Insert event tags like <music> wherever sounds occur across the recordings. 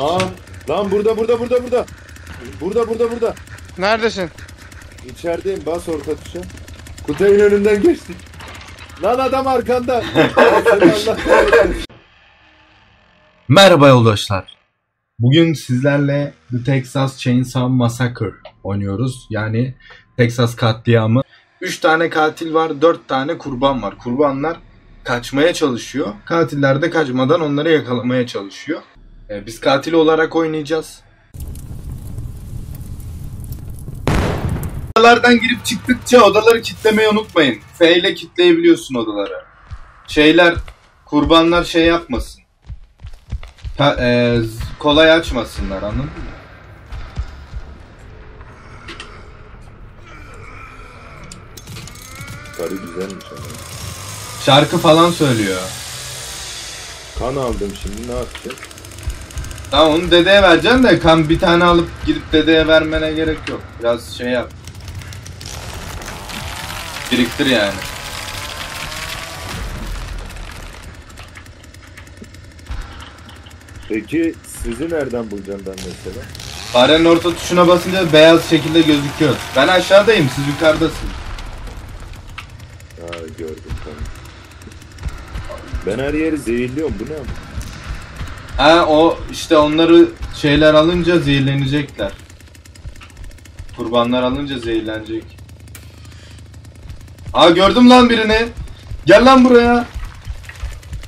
Lan, lan burada burada burada burada. Burada burada burada. Neredesin? İçerideyim bas orta tuşa. Kutayın önünden geçtik. Lan adam arkanda. <laughs> Merhaba yoldaşlar. Bugün sizlerle The Texas Chainsaw Massacre oynuyoruz. Yani Texas katliamı. 3 tane katil var, 4 tane kurban var. Kurbanlar kaçmaya çalışıyor. Katiller de kaçmadan onları yakalamaya çalışıyor. Ee, biz katil olarak oynayacağız. Odalardan girip çıktıkça odaları kitlemeyi unutmayın. F ile kitleyebiliyorsun odaları. Şeyler, kurbanlar şey yapmasın. Ha, e, kolay açmasınlar anladın mı? Karı güzelmiş ama. Şarkı falan söylüyor. Kan aldım şimdi ne yapacağız? Tamam onu dedeye vereceksin de kan bir tane alıp gidip dedeye vermene gerek yok. Biraz şey yap. Biriktir yani. Peki sizi nereden bulacağım ben mesela? Farenin orta tuşuna basınca beyaz şekilde gözüküyor. Ben aşağıdayım siz yukarıdasınız. Ha gördüm tamam. Ben her yeri zehirliyorum bu ne ama? Ha o işte onları şeyler alınca zehirlenecekler. Kurbanlar alınca zehirlenecek. Aa gördüm lan birini. Gel lan buraya.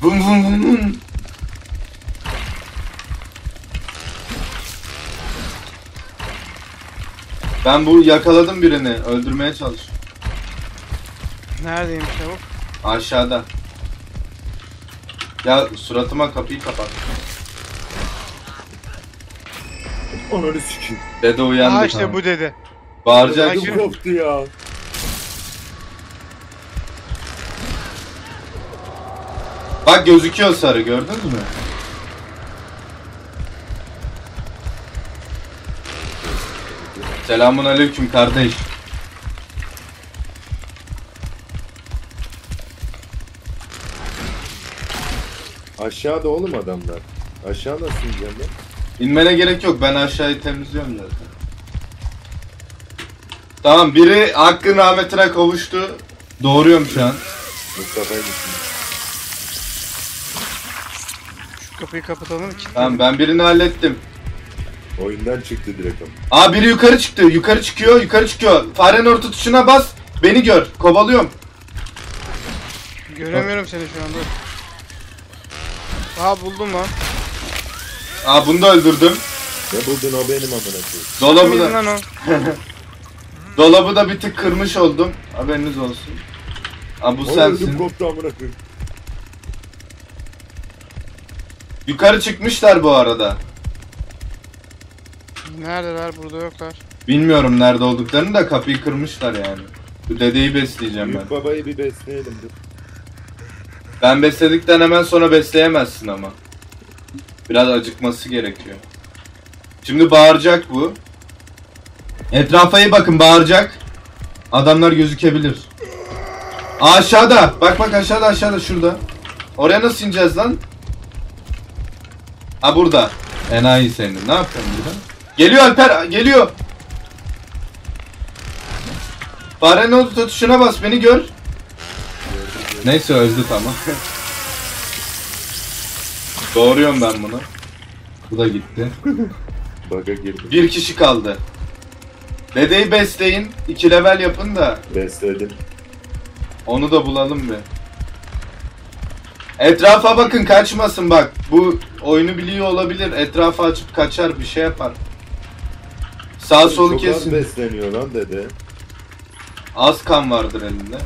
Vum vum vum vum. Ben bu yakaladım birini. Öldürmeye çalış. Neredeyim çabuk? Aşağıda. Ya suratıma kapıyı kapat. Ananı sikeyim. Dede uyandı. Aa işte tamam. bu dedi. Bağıracak. Ay, Ödüm koptu ya. Bak gözüküyor sarı gördünüz mü? Selamun aleyküm kardeş. Aşağıda oğlum adamlar. Aşağı nasıl ineceğim ben? İnmene gerek yok ben aşağıyı temizliyorum zaten. Tamam biri hakkın rahmetine kavuştu. Doğruyorum şu an. Mustafa'ya gittim. Şu kapıyı kapatalım. Tamam ben birini hallettim. Oyundan çıktı direkt ama. Aa biri yukarı çıktı. Yukarı çıkıyor, yukarı çıkıyor. Farenin orta tuşuna bas. Beni gör. Kovalıyorum. Göremiyorum seni şu anda. Aha buldum lan. Aa bunu da öldürdüm. Ne buldun o benim amına koyayım. Dolabı da, lan o? <laughs> dolabı da bir tık kırmış oldum. Haberiniz olsun. Aa bu Ödüm sensin. koptu amına koyayım. Yukarı çıkmışlar bu arada. Neredeler? Burada yoklar. Bilmiyorum nerede olduklarını da kapıyı kırmışlar yani. Bu dedeyi besleyeceğim ben. Büyük babayı bir besleyelim dur. Ben besledikten hemen sonra besleyemezsin ama. Biraz acıkması gerekiyor. Şimdi bağıracak bu. Etrafa iyi bakın bağıracak. Adamlar gözükebilir. Aşağıda. Bak bak aşağıda aşağıda şurada. Oraya nasıl ineceğiz lan? Ha burada. Enayi senin. Ne yapıyorsun burada? Geliyor Alper. Geliyor. Farenin o tuşuna bas beni gör. Neyse öldü tamam. <laughs> Doğruyorum ben bunu. Bu da gitti. <laughs> Baga girdim. Bir kişi kaldı. Dedeyi besleyin. iki level yapın da Besledim. onu da bulalım bir. Etrafa bakın kaçmasın bak. Bu oyunu biliyor olabilir. Etrafa açıp kaçar bir şey yapar. Sağ solu Çok az kesin. besleniyor lan dede. Az kan vardır elinde.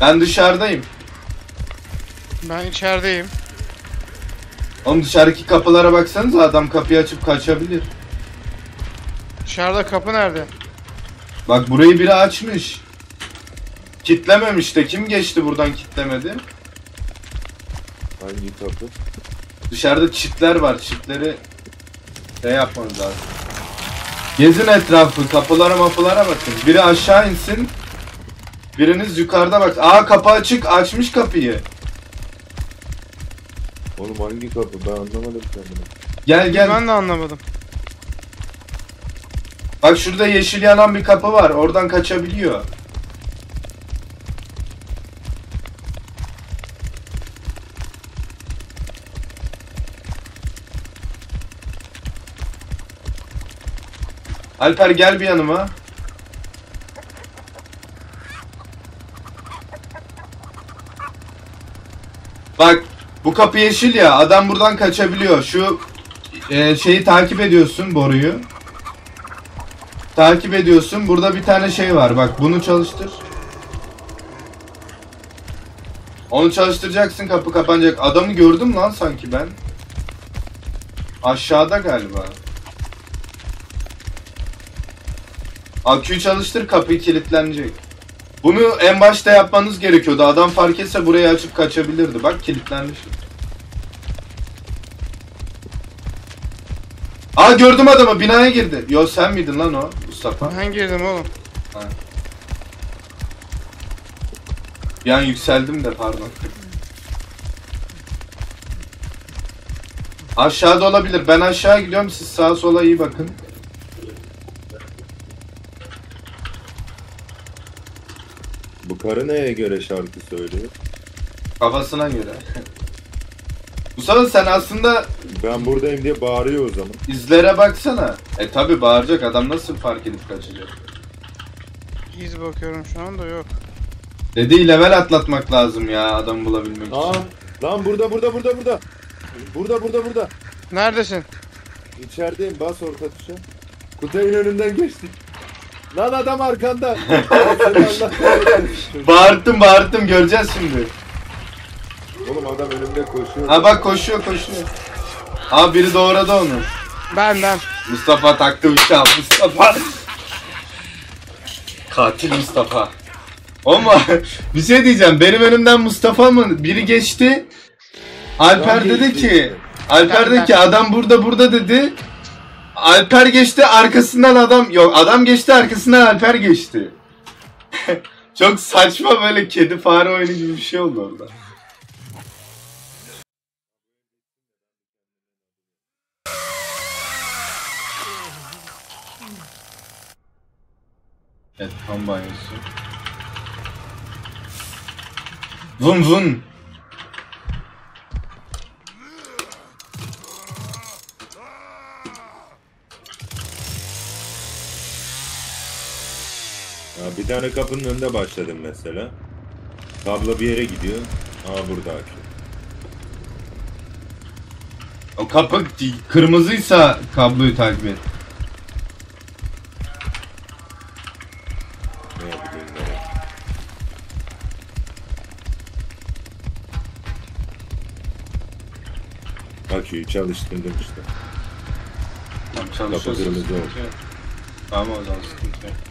Ben dışarıdayım. Ben içerideyim. Oğlum dışarıdaki kapılara baksanıza adam kapıyı açıp kaçabilir. Dışarıda kapı nerede? Bak burayı biri açmış. Kitlememiş de kim geçti buradan kitlemedi? Hangi kapı? Dışarıda çitler var. Çitleri şey yapmanız lazım. Gezin etrafı. Kapılara mapılara bakın. Biri aşağı insin. Biriniz yukarıda bak. Aa kapı açık. Açmış kapıyı. Oğlum hangi kapı ben anlamadım kendimi. Gel gel. Ben de anlamadım. Bak şurada yeşil yanan bir kapı var. Oradan kaçabiliyor. Alper gel bir yanıma. Bak bu kapı yeşil ya adam buradan kaçabiliyor. Şu e, şeyi takip ediyorsun boruyu. Takip ediyorsun. Burada bir tane şey var. Bak bunu çalıştır. Onu çalıştıracaksın kapı kapanacak. Adamı gördüm lan sanki ben. Aşağıda galiba. Aküyü çalıştır kapı kilitlenecek. Bunu en başta yapmanız gerekiyordu. Adam fark etse burayı açıp kaçabilirdi. Bak kilitlenmiş. Aa gördüm adamı binaya girdi. Yo sen miydin lan o Mustafa? Ben girdim oğlum. Bir an yükseldim de pardon. Aşağıda olabilir. Ben aşağı gidiyorum. Siz sağa sola iyi bakın. Bu karı neye göre şarkı söylüyor? Kafasına göre. Mustafa sen aslında Ben buradayım diye bağırıyor o zaman. izlere baksana. E tabi bağıracak. Adam nasıl fark edip kaçacak? İz bakıyorum şu anda yok. Dediği level atlatmak lazım ya adamı bulabilmek Aa, için. lan burada burada burada burada. Burada burada burada. Neredesin? İçerideyim bas orta tuşa. Kutayın önünden geçtik. Lan adam arkanda. <laughs> Bağırttım bağırttım göreceğiz şimdi. Oğlum adam önümde koşuyor. Ha bak koşuyor koşuyor. Ha biri doğradı onu. Benden. Mustafa taktı uçağı Mustafa. Katil Mustafa. Ama <laughs> bir şey diyeceğim. Benim önümden Mustafa mı? Biri geçti. Alper dedi ki. Alper Ben- dedi ben- ki adam burada burada dedi. Alper geçti arkasından adam yok adam geçti arkasından Alper geçti. <laughs> Çok saçma böyle kedi fare oyunu gibi bir şey oldu orada. Evet, kan banyosu. Vın vın. Tane kapının önünde başladım mesela. Kablo bir yere gidiyor. Aa burada akü. O kapı kırmızıysa kabloyu takip et. Ne yapayım nereye? Aküyü çalıştırdım işte. Tamam çalışıyorsun. Kapı kırmızı oldu. Tamam o zaman sıkıntı yok.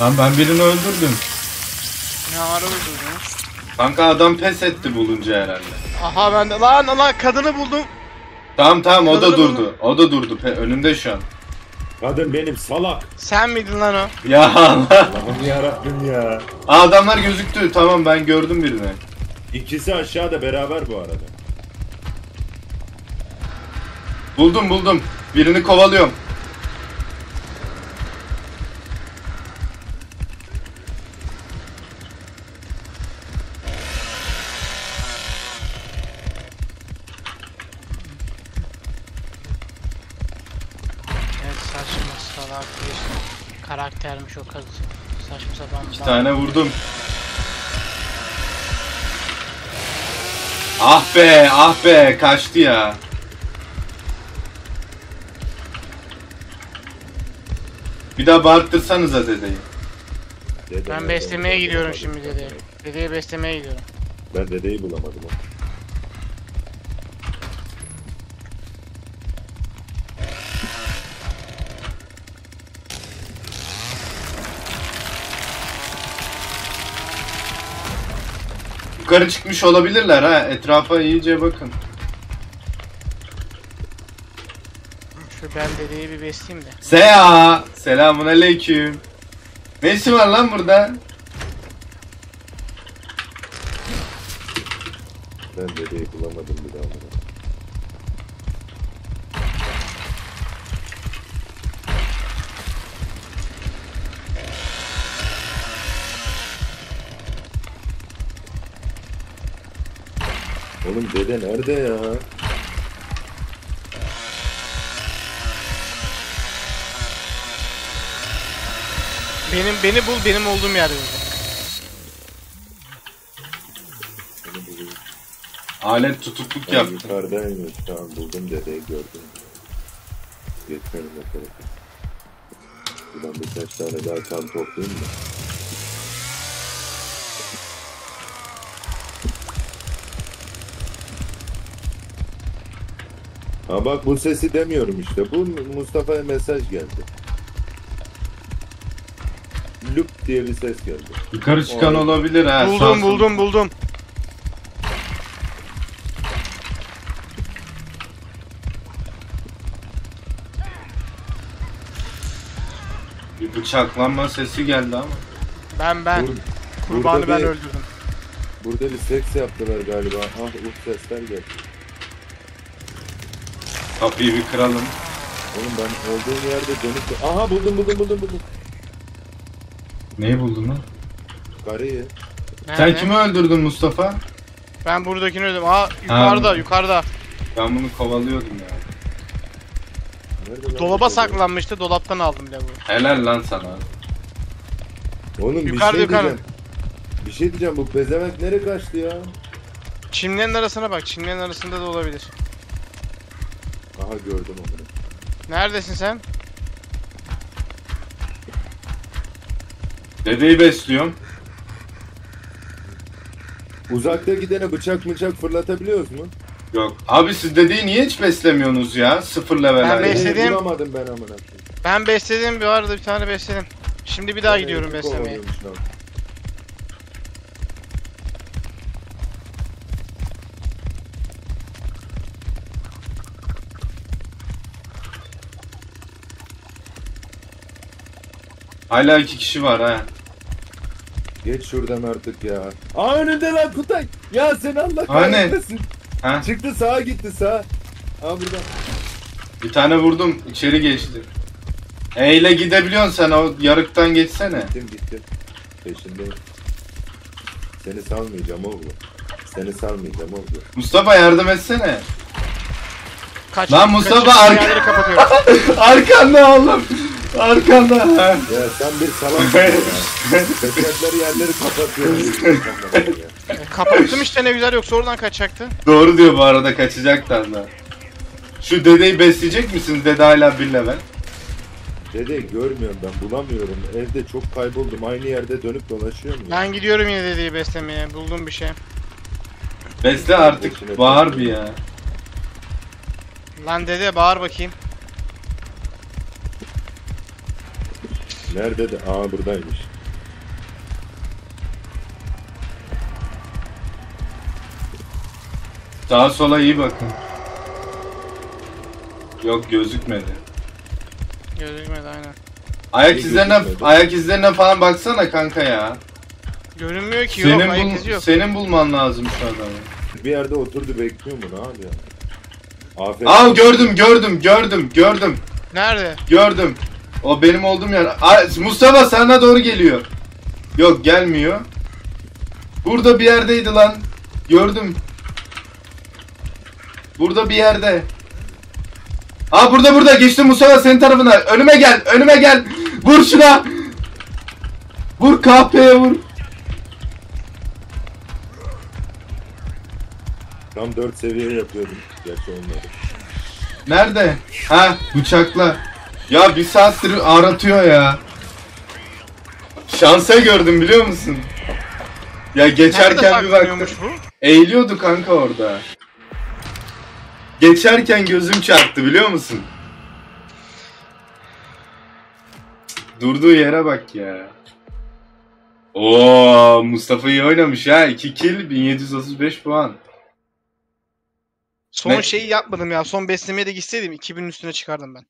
Lan ben birini öldürdüm. Ne ara öldürdünüz? Kanka adam pes etti bulunca herhalde. Aha ben de lan lan kadını buldum. Tamam tamam o da Kadını durdu. O da durdu. Pe- önümde şu an. Kadın benim salak. Sen miydin lan o? Ya Allah. Allah'ım yarabbim ya. Aa, adamlar gözüktü. Tamam ben gördüm birini. İkisi aşağıda beraber bu arada. Buldum buldum. Birini kovalıyorum. Evet saçma salak bir karaktermiş o kız. Saçma sapan Bir tane vurdum. Ah be ah be kaçtı ya. Bir daha bağırtırsanıza dedeyi. Dede Ben beslemeye gidiyorum şimdi dedeye. Dedeye beslemeye gidiyorum. Ben dedeyi bulamadım. Yukarı çıkmış olabilirler ha. Etrafa iyice bakın. Ben dedeyi bir besleyeyim de. Seya. Selamun aleyküm. Ne işin var lan burada? Ben dedeyi bulamadım bir daha. bunu. Oğlum dede nerede ya? Benim beni bul benim olduğum yerde. Beni bulayım. Alet tutukluk Ben yaptı. yukarıdaymış. Tamam buldum dedeyi gördüm. Geçmedim o tarafa. Buradan birkaç tane daha kan toplayayım da. Ha bak bu sesi demiyorum işte. Bu Mustafa'ya mesaj geldi. Lup diye bir ses geldi. Yukarı çıkan Oy. olabilir ha. Buldum sağ buldum buldum. Bir bıçaklanma sesi geldi ama. Ben ben. Bur- Kurbanı burada ben bir- öldürdüm. Burada bir seks yaptılar galiba. Ah uf sesler geldi. Kapıyı bir kıralım. Oğlum ben olduğum yerde dönüp. Aha buldum buldum buldum buldum. Neyi buldun lan? Karıyı. Sen Nerede? kimi öldürdün Mustafa? Ben buradakini öldüm. Aa yukarıda Ha. yukarıda. Ben bunu kovalıyordum ya. Nerede lan bu Dolaba kadın? saklanmıştı. Dolaptan aldım bile bu. Helal lan sana. Oğlum bir Yukarıda, şey yukarıda. diyeceğim. Bir şey diyeceğim bu pezevenk nereye kaçtı ya? Çimlerin arasına bak. Çimlerin arasında da olabilir. Aha gördüm onu. Neredesin sen? Dedeyi besliyorum. Uzakta gidene bıçak mıçak fırlatabiliyoruz mu? Yok. Abi siz dedeyi niye hiç beslemiyorsunuz ya? Sıfır level Ben hali. Besledim. Beni bulamadım ben amına koyayım. Ben besledim bir arada bir tane besledim. Şimdi bir daha Beni gidiyorum kim beslemeye. kovalıyormuş lan? Hala iki kişi var ha. Geç şuradan artık ya. Aa önünde lan Kutay. Ya sen Allah Hani? kahretmesin. Ha? Çıktı sağa gitti sağa. Aa burada. Bir tane vurdum. içeri geçti. E ile gidebiliyorsun sen o yarıktan geçsene. Gittim gittim. Peşindeyim. Seni salmayacağım oğlum. Seni salmayacağım oğlum. Mustafa yardım etsene. Kaç, Lan Mustafa, arka- yerleri kapatıyorum. <laughs> Arkanda oğlum. Arkanda. Ha. Ya sen bir salaksın ya. Peçetleri yerleri kapatıyorsun. Kapattım işte ne güzel yoksa oradan kaçacaktı. Doğru diyor bu arada kaçacaklar da. Şu dedeyi besleyecek misiniz? Dede hala bir level. Dede görmüyorum ben bulamıyorum. Evde çok kayboldum. Aynı yerde dönüp dolaşıyorum ya. Ben gidiyorum yine dediği beslemeye. Buldum bir şey. Besle artık. Bağır bir ya. Lan dede bağır bakayım. Nerede de? Aa buradaymış. Sağa sola iyi bakın. Yok gözükmedi. Gözükmedi aynen. Ayak İyi izlerine gözükmedi. ayak izlerine falan baksana kanka ya. Görünmüyor ki yok Senin ayak bul izi yok. senin bulman lazım şu adamı. Bir yerde oturdu bekliyor mu? Ne abi ya? Aferin. Aa gördüm gördüm gördüm gördüm Nerede? gördüm. O benim olduğum yer. Aa, Mustafa sana doğru geliyor. Yok gelmiyor. Burada bir yerdeydi lan. Gördüm. Burada bir yerde. Aa burada burada geçti Mustafa senin tarafına. Önüme gel önüme gel. Vur şuna. Vur kahpeye vur. Tam 4 seviye yapıyordum. Gerçi olmadı. Nerede? Ha bıçakla. Ya bir saattir aratıyor ya. Şansa gördüm biliyor musun? Ya geçerken bir baktım. Eğiliyordu kanka orada. Geçerken gözüm çarptı biliyor musun? Durduğu yere bak ya. Oo Mustafa iyi oynamış ha. 2 kill 1735 puan. Son Ne? şeyi yapmadım ya. Son beslemeye de gitseydim 2000'in üstüne çıkardım ben.